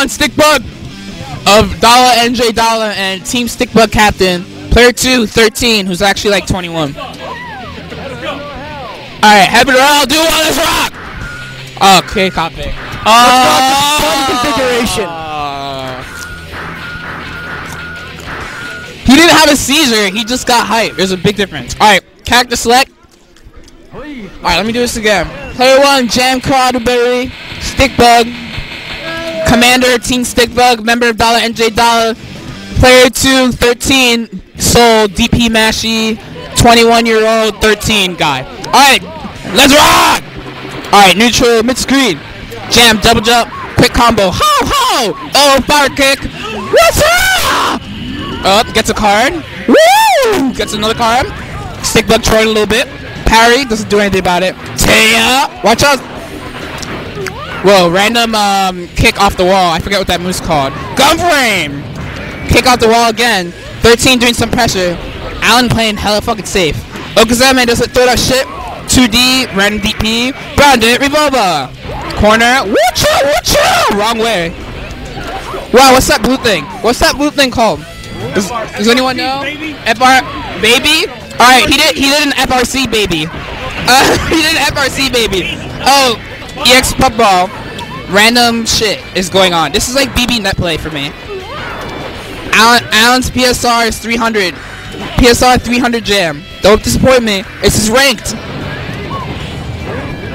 one, Stickbug of Dollar NJ Dollar and Team Stickbug captain. Player two, 13, who's actually like 21. Alright, heavy roll, do all this rock! Okay, copy. Configuration. Uh, he didn't have a seizure, he just got hype. There's a big difference. Alright, character select. Alright, let me do this again. Player 1, Jam Kuradoberi, Stickbug. Commander, Team Stickbug, member of Dollar NJ Dollar. Player 2, 13, Sol, DP Mashy, 21 year old, 13 guy. Alright, let's rock! Alright, neutral, mid screen. Jam, double jump, quick combo. Ho ho! Oh, fire kick. What's up? Up, gets a card. Woo! Gets another card. Stickbug trolling a little bit. Parry, doesn't do anything about it. Taya! Watch out! Whoa, random um, kick off the wall. I forget what that move's called. Gun Flame! Kick off the wall again. 13 doing some pressure. Allen playing hella fucking safe. Okizeme doesn't throw that shit. 2D, random DP. Bandit Revolver. Corner. Woocha, woocha! Wrong way. Wow, what's that blue thing? What's that blue thing called? Does, does anyone know? FR baby? Alright, he did he did an FRC baby. Uh, he did an FRC baby. Oh, EX pub ball. Random shit is going on. This is like BB net play for me. Allen, Allen's PSR is 300. PSR 300 jam. Don't disappoint me. This is ranked.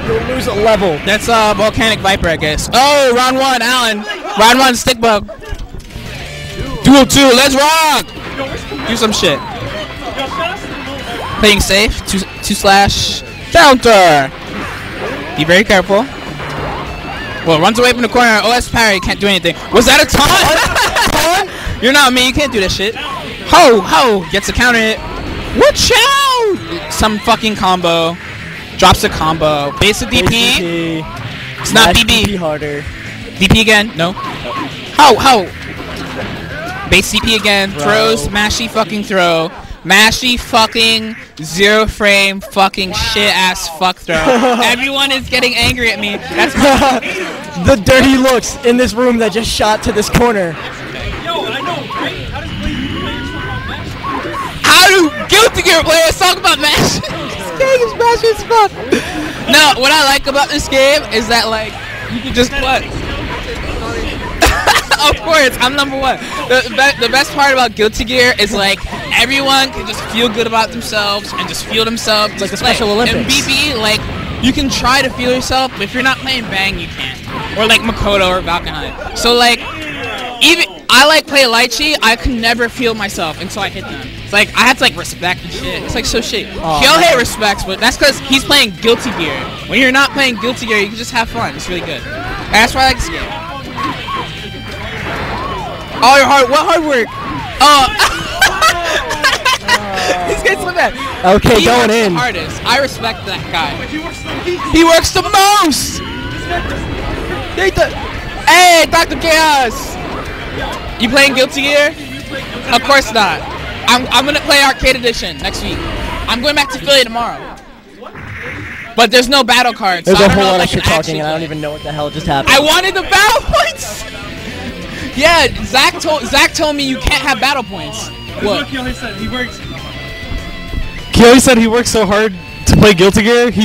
You'll lose a level. That's uh volcanic viper, I guess. Oh, round one, Alan. Round one, stick bug. Duel two, let's rock. Do some shit. Playing safe. Two, two slash counter. Be very careful. Well, runs away from the corner. OS parry can't do anything. Was that a taunt? You're not me. You can't do that shit. Ho ho gets a counter hit. Watch out! Some fucking combo. Drops a combo. Basic DP. It's not BB. DP harder. DP again? No. Ho ho. Base CP again. Throw. Throws. Mashy fucking throw. Mashy fucking zero frame fucking shit ass fuck throw. Everyone is getting angry at me. That's my the dirty looks in this room that just shot to this corner. no i know How do Guilty Gear players talk about Mash? this game is Mash as fuck. No, what I like about this game is that like you can just play. of course, I'm number one. The, be- the best part about Guilty Gear is like everyone can just feel good about themselves and just feel themselves. like the Special play. Olympics. And BB, like you can try to feel yourself, but if you're not playing Bang, you can't. Or like Makoto or Valkenhayn. So like even I like play Litchi, I could never feel myself until I hit them. It's like I had to like respect and shit. It's like so shit. Aw, Kyohei respects, but that's because he's playing Guilty Gear. When you're not playing Guilty Gear, you can just have fun. It's really good. And that's why I like this game. All your hard, what hard work? Oh, Okay, he going works in. The hardest. I respect that guy. He works the most. Nathan. Hey, Dr. Chaos. You playing Guilty Gear? Of course not. I'm, I'm gonna play Arcade Edition next week. I'm going back to Philly tomorrow. But there's no battle cards. There's so I a don't whole know lot if of shit talking, and I don't even know what the hell just happened. I wanted the battle points. Yeah, Zach told Zach told me you can't have battle points. What? Kyohei said he works Kyohei said he worked so hard to play Guilty Gear, he's